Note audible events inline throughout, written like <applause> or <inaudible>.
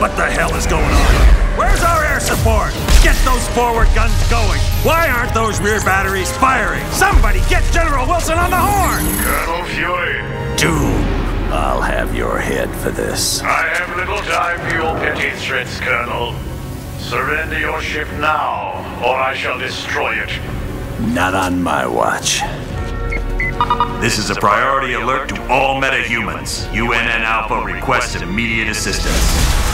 What the hell is going on? Where's our air support? Get those forward guns going. Why aren't those rear batteries firing? Somebody get General Wilson on the horn! Colonel Fury, Doom, I'll have your head for this. I have little time for your petty threats, Colonel. Surrender your ship now, or I shall destroy it. Not on my watch. This is a priority alert to all metahumans. UNN Alpha requests immediate assistance.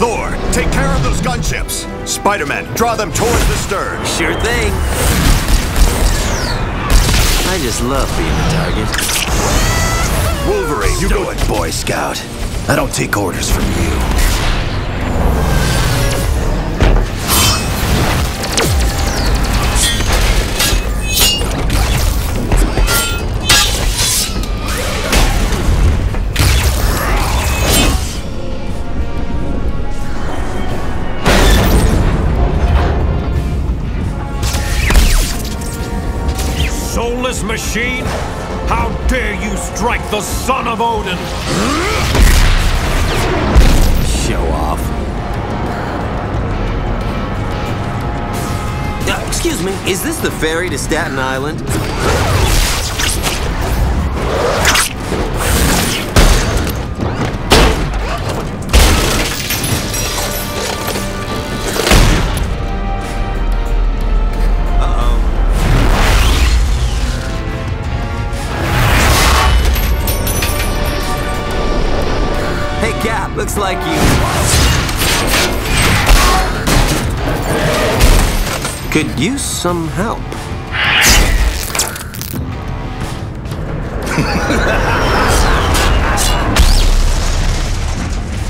Thor, take care of those gunships. Spider-Man, draw them towards the stern. Sure thing. I just love being the target. Wolverine, you Do go it, Boy Scout. I don't take orders from you. Soulless machine! How dare you strike the son of Odin! Show off. Uh, excuse me, is this the ferry to Staten Island? Looks like you. Could use some help. <laughs>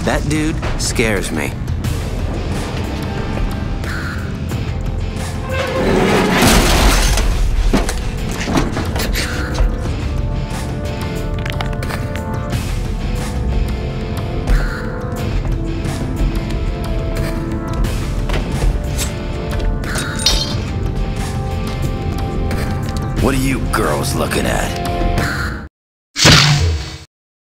that dude scares me. What are you girls looking at?